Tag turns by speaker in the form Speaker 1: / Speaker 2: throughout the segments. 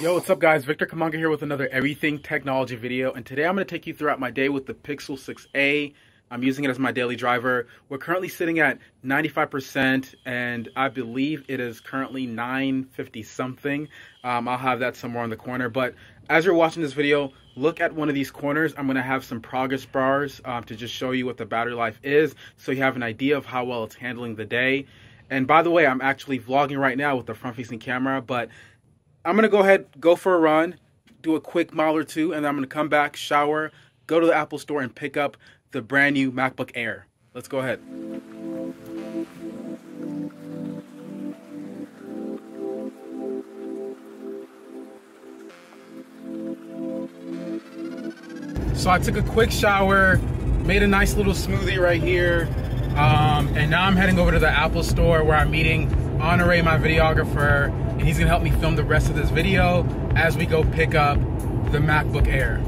Speaker 1: Yo, what's up guys? Victor Kamanga here with another Everything Technology video. And today I'm going to take you throughout my day with the Pixel 6a. I'm using it as my daily driver. We're currently sitting at 95% and I believe it is currently 950 something. Um, I'll have that somewhere on the corner. But as you're watching this video, look at one of these corners. I'm going to have some progress bars um, to just show you what the battery life is so you have an idea of how well it's handling the day. And by the way, I'm actually vlogging right now with the front facing camera, but I'm to go ahead, go for a run, do a quick mile or two, and then I'm to come back, shower, go to the Apple store and pick up the brand new MacBook Air. Let's go ahead. So I took a quick shower, made a nice little smoothie right here, um, and now I'm heading over to the Apple store where I'm meeting Honore, my videographer, and he's gonna help me film the rest of this video as we go pick up the MacBook Air.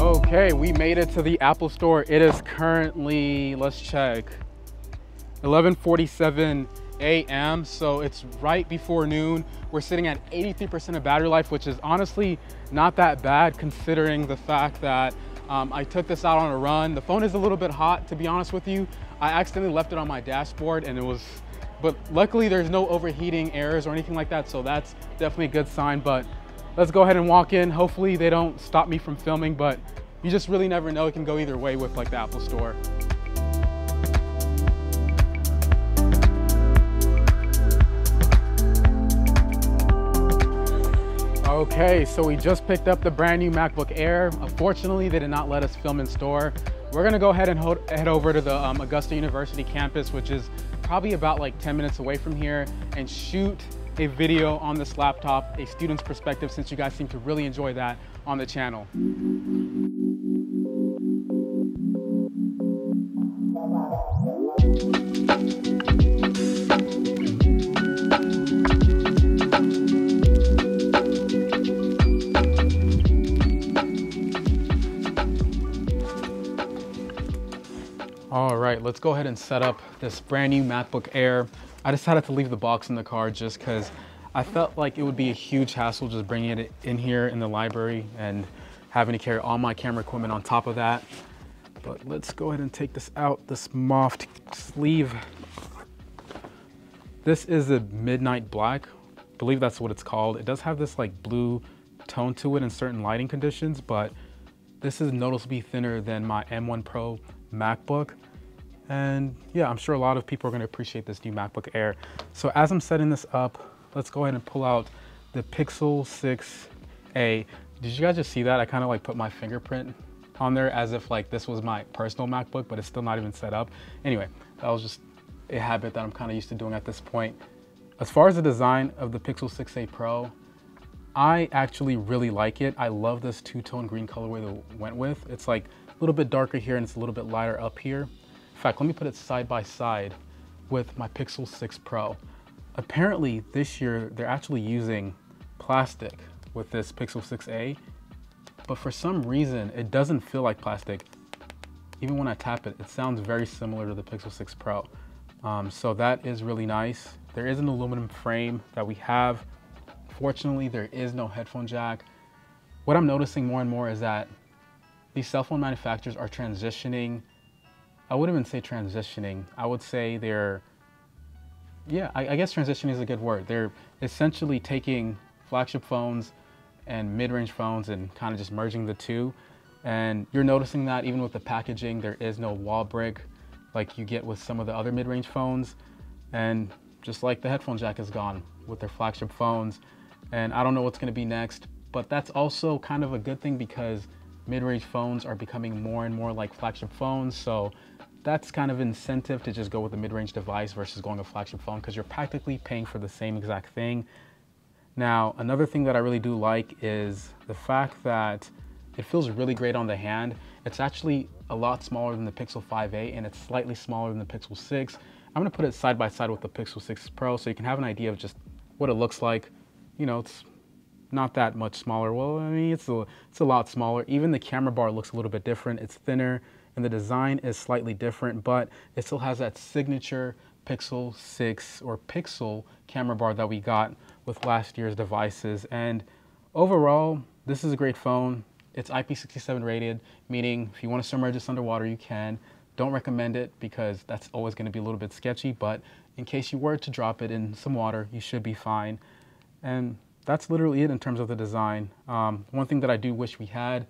Speaker 1: Okay, we made it to the Apple store. It is currently, let's check, 1147 a.m. So it's right before noon. We're sitting at 83% of battery life, which is honestly not that bad considering the fact that um, I took this out on a run. The phone is a little bit hot, to be honest with you. I accidentally left it on my dashboard and it was, but luckily there's no overheating errors or anything like that. So that's definitely a good sign, but let's go ahead and walk in. Hopefully they don't stop me from filming, but you just really never know. It can go either way with like the Apple store. Okay, so we just picked up the brand new MacBook Air. Unfortunately, they did not let us film in store. We're gonna go ahead and head over to the um, Augusta University campus, which is probably about like 10 minutes away from here, and shoot a video on this laptop, a student's perspective, since you guys seem to really enjoy that on the channel. Right, let's go ahead and set up this brand new MacBook Air. I decided to leave the box in the car just because I felt like it would be a huge hassle just bringing it in here in the library and having to carry all my camera equipment on top of that. But let's go ahead and take this out, this moffed sleeve. This is a midnight black. I believe that's what it's called. It does have this like blue tone to it in certain lighting conditions, but this is noticeably thinner than my M1 Pro MacBook. And yeah, I'm sure a lot of people are gonna appreciate this new MacBook Air. So as I'm setting this up, let's go ahead and pull out the Pixel 6a. Did you guys just see that? I kind of like put my fingerprint on there as if like this was my personal MacBook, but it's still not even set up. Anyway, that was just a habit that I'm kind of used to doing at this point. As far as the design of the Pixel 6a Pro, I actually really like it. I love this two-tone green colorway that went with. It's like a little bit darker here and it's a little bit lighter up here. Fact, let me put it side by side with my Pixel 6 Pro. Apparently this year, they're actually using plastic with this Pixel 6a, but for some reason, it doesn't feel like plastic. Even when I tap it, it sounds very similar to the Pixel 6 Pro. Um, so that is really nice. There is an aluminum frame that we have. Fortunately, there is no headphone jack. What I'm noticing more and more is that these cell phone manufacturers are transitioning. I wouldn't even say transitioning. I would say they're, yeah, I, I guess transitioning is a good word. They're essentially taking flagship phones and mid-range phones and kind of just merging the two. And you're noticing that even with the packaging, there is no wall brick like you get with some of the other mid-range phones. And just like the headphone jack is gone with their flagship phones. And I don't know what's gonna be next, but that's also kind of a good thing because mid-range phones are becoming more and more like flagship phones. So that's kind of incentive to just go with a mid-range device versus going a flagship phone because you're practically paying for the same exact thing. Now, another thing that I really do like is the fact that it feels really great on the hand. It's actually a lot smaller than the Pixel 5a and it's slightly smaller than the Pixel 6. I'm gonna put it side by side with the Pixel 6 Pro so you can have an idea of just what it looks like. You know, it's not that much smaller. Well, I mean, it's a, it's a lot smaller. Even the camera bar looks a little bit different. It's thinner and the design is slightly different, but it still has that signature Pixel 6 or Pixel camera bar that we got with last year's devices. And overall, this is a great phone. It's IP67 rated, meaning if you want to submerge this underwater, you can. Don't recommend it because that's always going to be a little bit sketchy, but in case you were to drop it in some water, you should be fine. And that's literally it in terms of the design. Um, one thing that I do wish we had,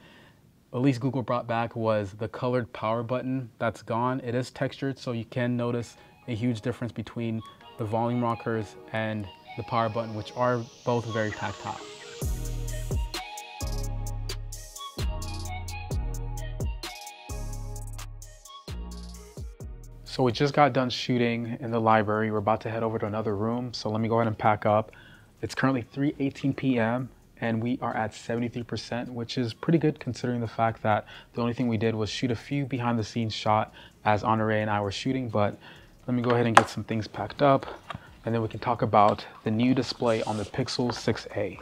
Speaker 1: at least Google brought back, was the colored power button. That's gone. It is textured, so you can notice a huge difference between the volume rockers and the power button, which are both very tactile. So we just got done shooting in the library. We're about to head over to another room. So let me go ahead and pack up. It's currently 3.18 p.m. and we are at 73%, which is pretty good considering the fact that the only thing we did was shoot a few behind the scenes shot as Honore and I were shooting. But let me go ahead and get some things packed up and then we can talk about the new display on the Pixel 6a.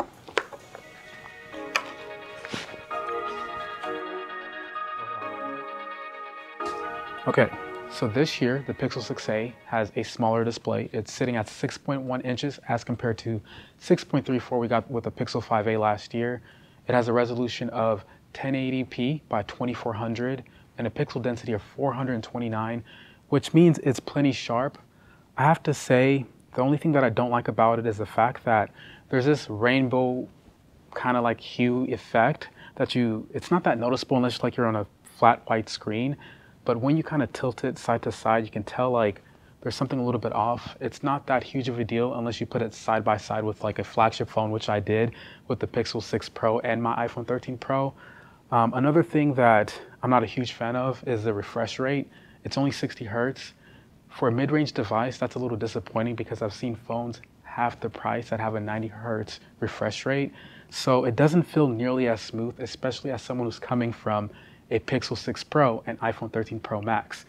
Speaker 1: Okay, so this year, the Pixel 6a has a smaller display. It's sitting at 6.1 inches as compared to 6.34 we got with the Pixel 5a last year. It has a resolution of 1080p by 2400 and a pixel density of 429, which means it's plenty sharp. I have to say, the only thing that I don't like about it is the fact that there's this rainbow kind of like hue effect that you, it's not that noticeable unless like you're on a flat white screen, but when you kind of tilt it side to side, you can tell like there's something a little bit off. It's not that huge of a deal unless you put it side by side with like a flagship phone, which I did with the Pixel 6 Pro and my iPhone 13 Pro. Um, another thing that I'm not a huge fan of is the refresh rate. It's only 60 hertz. For a mid-range device, that's a little disappointing because I've seen phones half the price that have a 90 hertz refresh rate. So it doesn't feel nearly as smooth, especially as someone who's coming from a Pixel 6 Pro and iPhone 13 Pro Max.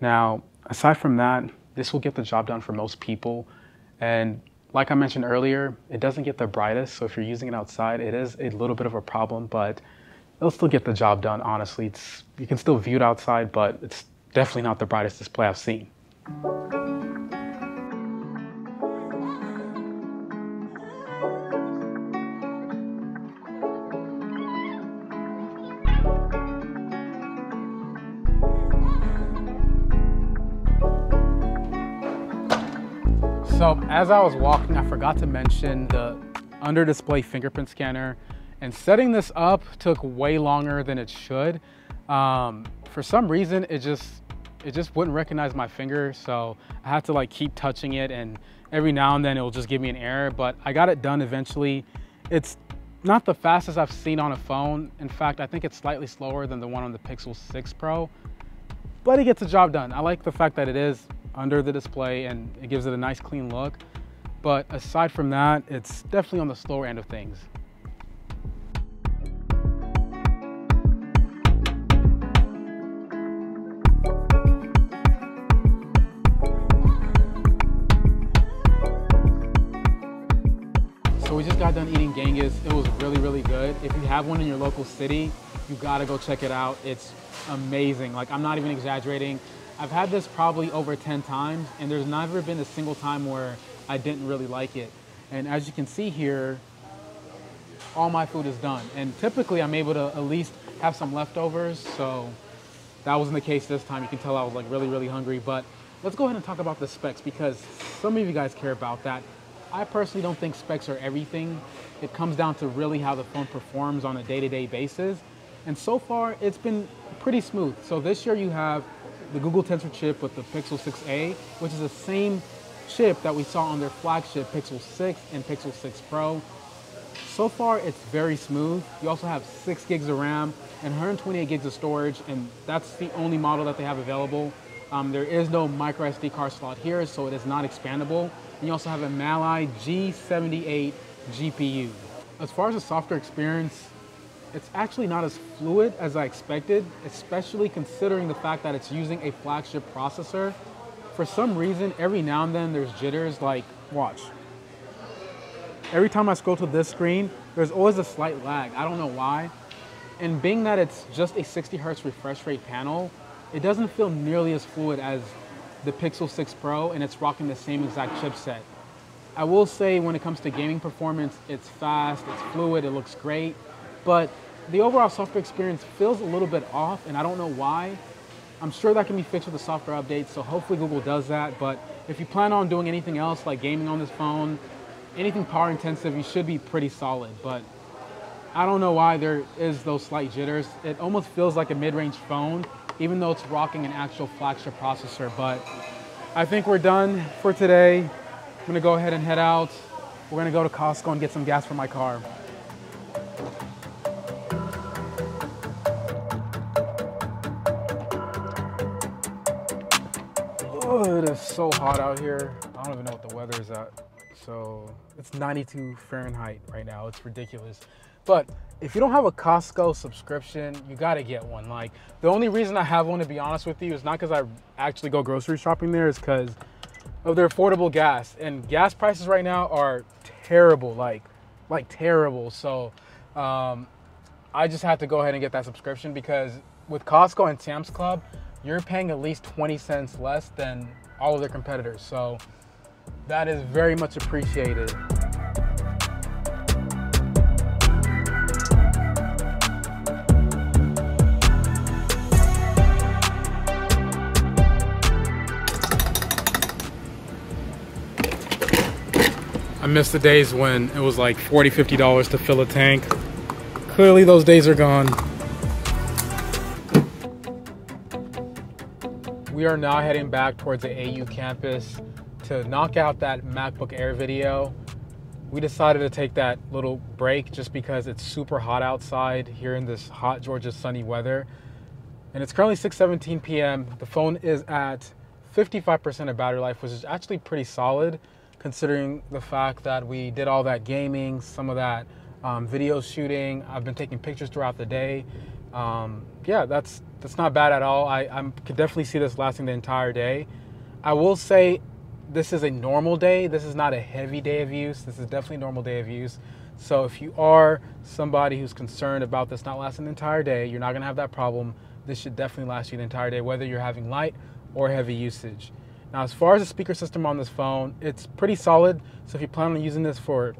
Speaker 1: Now, aside from that, this will get the job done for most people. And like I mentioned earlier, it doesn't get the brightest. So if you're using it outside, it is a little bit of a problem, but it'll still get the job done, honestly. It's, you can still view it outside, but it's definitely not the brightest display I've seen. As I was walking, I forgot to mention the under display fingerprint scanner and setting this up took way longer than it should. Um, for some reason, it just it just wouldn't recognize my finger. So I had to like keep touching it and every now and then it'll just give me an error, but I got it done eventually. It's not the fastest I've seen on a phone. In fact, I think it's slightly slower than the one on the Pixel 6 Pro, but it gets the job done. I like the fact that it is under the display and it gives it a nice clean look. But aside from that, it's definitely on the slower end of things. So we just got done eating Genghis. It was really, really good. If you have one in your local city, you gotta go check it out. It's amazing. Like, I'm not even exaggerating. I've had this probably over 10 times and there's never been a single time where I didn't really like it. And as you can see here, all my food is done. And typically I'm able to at least have some leftovers. So that wasn't the case this time. You can tell I was like really, really hungry. But let's go ahead and talk about the specs because some of you guys care about that. I personally don't think specs are everything. It comes down to really how the phone performs on a day-to-day -day basis. And so far, it's been pretty smooth. So this year you have the Google Tensor chip with the Pixel 6a, which is the same chip that we saw on their flagship Pixel 6 and Pixel 6 Pro. So far, it's very smooth. You also have six gigs of RAM and 128 gigs of storage, and that's the only model that they have available. Um, there is no micro SD card slot here, so it is not expandable. And you also have a Mali G78 GPU. As far as the software experience, it's actually not as fluid as I expected, especially considering the fact that it's using a flagship processor. For some reason, every now and then there's jitters like, watch. every time I scroll to this screen, there's always a slight lag. I don't know why. And being that it's just a 60 hertz refresh rate panel, it doesn't feel nearly as fluid as the Pixel 6 Pro and it's rocking the same exact chipset. I will say when it comes to gaming performance, it's fast, it's fluid, it looks great, but the overall software experience feels a little bit off and I don't know why. I'm sure that can be fixed with the software update, so hopefully Google does that, but if you plan on doing anything else like gaming on this phone, anything power intensive, you should be pretty solid, but I don't know why there is those slight jitters. It almost feels like a mid-range phone, even though it's rocking an actual flagship processor, but I think we're done for today. I'm gonna go ahead and head out. We're gonna go to Costco and get some gas for my car. Oh, it is so hot out here. I don't even know what the weather is at. So it's 92 Fahrenheit right now. It's ridiculous. But if you don't have a Costco subscription, you gotta get one. Like the only reason I have one, to be honest with you, is not because I actually go grocery shopping there, is because of their affordable gas. And gas prices right now are terrible, like like terrible. So um, I just had to go ahead and get that subscription because with Costco and Sam's Club, you're paying at least 20 cents less than all of their competitors. So that is very much appreciated. I miss the days when it was like 40 $50 to fill a tank. Clearly those days are gone. We are now heading back towards the AU campus to knock out that MacBook Air video. We decided to take that little break just because it's super hot outside here in this hot Georgia sunny weather. And it's currently 6:17 p.m. The phone is at 55% of battery life, which is actually pretty solid considering the fact that we did all that gaming, some of that um, video shooting. I've been taking pictures throughout the day. Um, yeah, that's that's not bad at all. I I could definitely see this lasting the entire day. I will say this is a normal day. This is not a heavy day of use. This is definitely a normal day of use. So if you are somebody who's concerned about this not lasting the entire day, you're not gonna have that problem. This should definitely last you the entire day, whether you're having light or heavy usage. Now, as far as the speaker system on this phone, it's pretty solid. So if you plan on using this for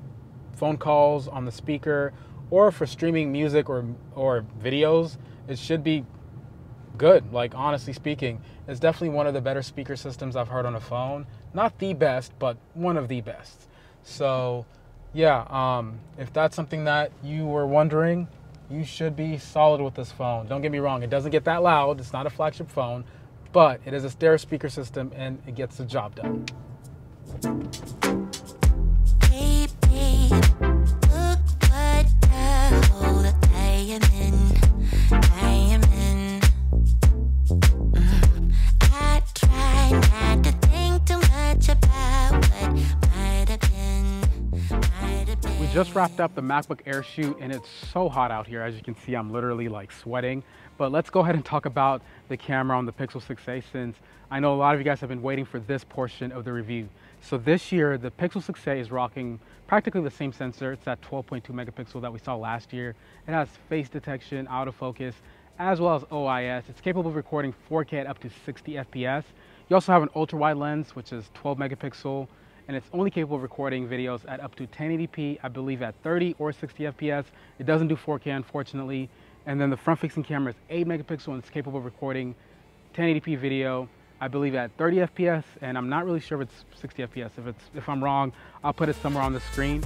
Speaker 1: phone calls on the speaker or for streaming music or, or videos, it should be good. Like, honestly speaking, it's definitely one of the better speaker systems I've heard on a phone. Not the best, but one of the best. So, yeah, um, if that's something that you were wondering, you should be solid with this phone. Don't get me wrong, it doesn't get that loud. It's not a flagship phone, but it is a stereo speaker system and it gets the job done. Just wrapped up the MacBook Air shoot and it's so hot out here. As you can see, I'm literally like sweating. But let's go ahead and talk about the camera on the Pixel 6a since I know a lot of you guys have been waiting for this portion of the review. So this year, the Pixel 6a is rocking practically the same sensor. It's that 12.2 megapixel that we saw last year. It has face detection, autofocus, as well as OIS. It's capable of recording 4K at up to 60 FPS. You also have an ultra wide lens, which is 12 megapixel, and it's only capable of recording videos at up to 1080p, I believe at 30 or 60 FPS. It doesn't do 4K, unfortunately. And then the front-facing camera is 8 megapixel and it's capable of recording 1080p video, I believe at 30 FPS, and I'm not really sure if it's 60 FPS. If it's if I'm wrong, I'll put it somewhere on the screen.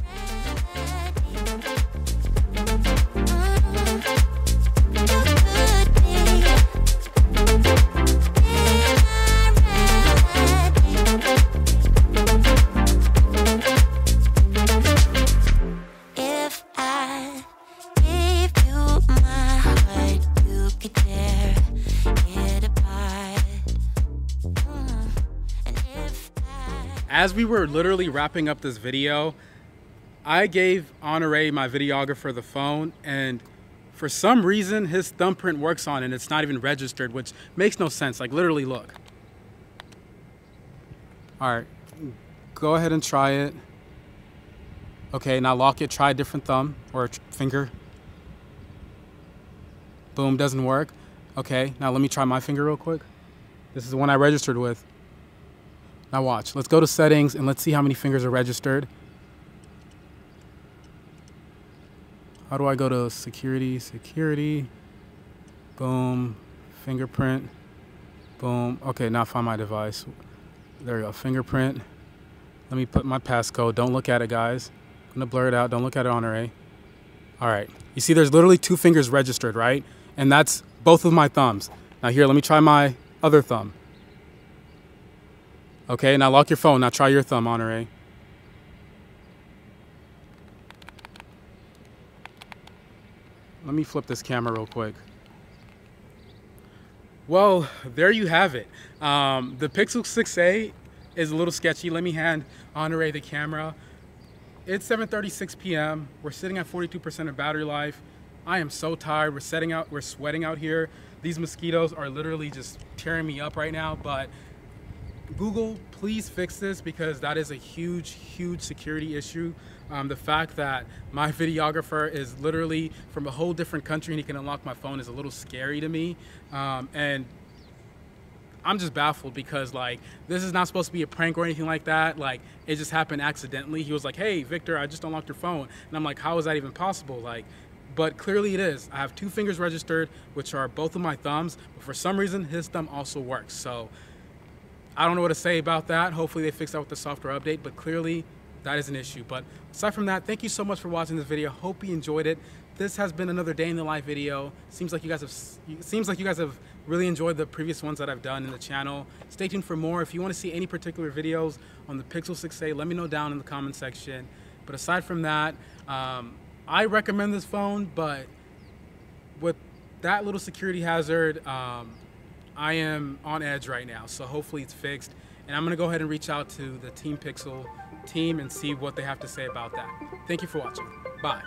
Speaker 1: We were literally wrapping up this video, I gave Honore, my videographer, the phone, and for some reason, his thumbprint works on and it's not even registered, which makes no sense. Like, literally, look. All right, go ahead and try it. Okay, now lock it, try a different thumb or finger. Boom, doesn't work. Okay, now let me try my finger real quick. This is the one I registered with. Now watch, let's go to settings and let's see how many fingers are registered. How do I go to security, security, boom, fingerprint, boom. Okay, now find my device. There we go, fingerprint. Let me put my passcode. Don't look at it, guys. I'm gonna blur it out. Don't look at it Honore. Eh? All right, you see there's literally two fingers registered, right? And that's both of my thumbs. Now here, let me try my other thumb. Okay, now lock your phone. Now try your thumb, Honore. Let me flip this camera real quick. Well, there you have it. Um, the Pixel 6a is a little sketchy. Let me hand Honore the camera. It's 7.36 p.m. We're sitting at 42% of battery life. I am so tired. We're setting out, we're sweating out here. These mosquitoes are literally just tearing me up right now, but Google, please fix this because that is a huge, huge security issue. Um, the fact that my videographer is literally from a whole different country and he can unlock my phone is a little scary to me. Um, and I'm just baffled because like this is not supposed to be a prank or anything like that. Like it just happened accidentally. He was like, "Hey, Victor, I just unlocked your phone," and I'm like, "How is that even possible?" Like but clearly it is. I have two fingers registered, which are both of my thumbs, but for some reason his thumb also works. So I don't know what to say about that. Hopefully they fix that with the software update, but clearly that is an issue. But aside from that, thank you so much for watching this video. Hope you enjoyed it. This has been another day in the life video. Seems like you guys have seems like you guys have really enjoyed the previous ones that I've done in the channel. Stay tuned for more. If you want to see any particular videos on the Pixel 6a, let me know down in the comment section. But aside from that, um, I recommend this phone, but with that little security hazard, um, I am on edge right now. So hopefully it's fixed. And I'm gonna go ahead and reach out to the Team Pixel team and see what they have to say about that. Thank you for watching. Bye.